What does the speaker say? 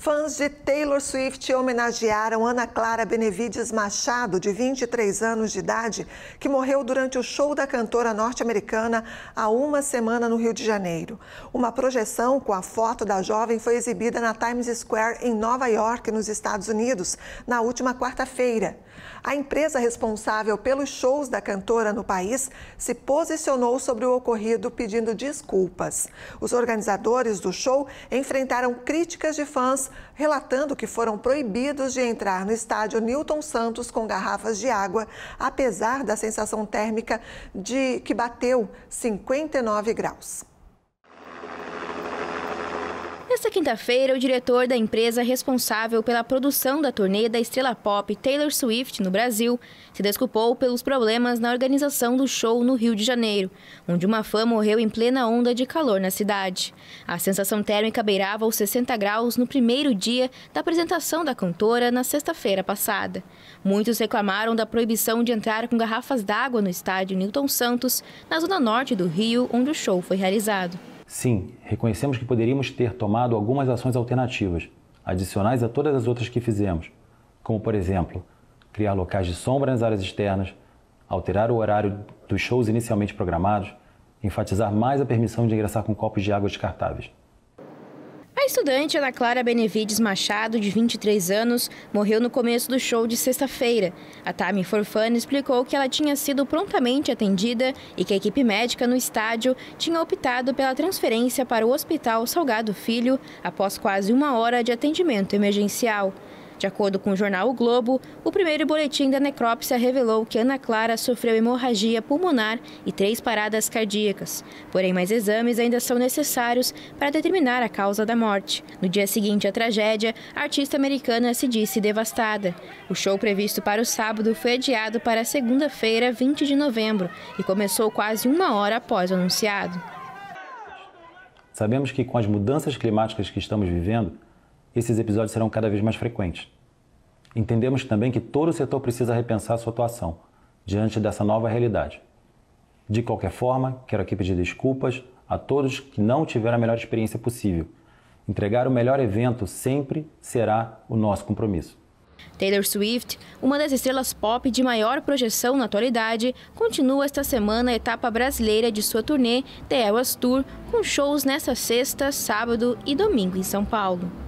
Fãs de Taylor Swift homenagearam Ana Clara Benevides Machado, de 23 anos de idade, que morreu durante o show da cantora norte-americana há uma semana no Rio de Janeiro. Uma projeção com a foto da jovem foi exibida na Times Square, em Nova York, nos Estados Unidos, na última quarta-feira. A empresa responsável pelos shows da cantora no país se posicionou sobre o ocorrido pedindo desculpas. Os organizadores do show enfrentaram críticas de fãs, relatando que foram proibidos de entrar no estádio Newton Santos com garrafas de água, apesar da sensação térmica de que bateu 59 graus. Nesta quinta-feira, o diretor da empresa responsável pela produção da turnê da estrela pop Taylor Swift no Brasil se desculpou pelos problemas na organização do show no Rio de Janeiro, onde uma fã morreu em plena onda de calor na cidade. A sensação térmica beirava os 60 graus no primeiro dia da apresentação da cantora na sexta-feira passada. Muitos reclamaram da proibição de entrar com garrafas d'água no estádio Newton Santos, na zona norte do Rio, onde o show foi realizado. Sim, reconhecemos que poderíamos ter tomado algumas ações alternativas, adicionais a todas as outras que fizemos, como, por exemplo, criar locais de sombra nas áreas externas, alterar o horário dos shows inicialmente programados, enfatizar mais a permissão de ingressar com copos de água descartáveis estudante Ana Clara Benevides Machado, de 23 anos, morreu no começo do show de sexta-feira. A Time for Fun explicou que ela tinha sido prontamente atendida e que a equipe médica no estádio tinha optado pela transferência para o Hospital Salgado Filho após quase uma hora de atendimento emergencial. De acordo com o jornal O Globo, o primeiro boletim da necrópsia revelou que Ana Clara sofreu hemorragia pulmonar e três paradas cardíacas. Porém, mais exames ainda são necessários para determinar a causa da morte. No dia seguinte à tragédia, a artista americana se disse devastada. O show previsto para o sábado foi adiado para segunda-feira, 20 de novembro, e começou quase uma hora após o anunciado. Sabemos que com as mudanças climáticas que estamos vivendo, esses episódios serão cada vez mais frequentes. Entendemos também que todo o setor precisa repensar sua atuação diante dessa nova realidade. De qualquer forma, quero aqui pedir desculpas a todos que não tiveram a melhor experiência possível. Entregar o melhor evento sempre será o nosso compromisso. Taylor Swift, uma das estrelas pop de maior projeção na atualidade, continua esta semana a etapa brasileira de sua turnê The Eras Tour, com shows nesta sexta, sábado e domingo em São Paulo.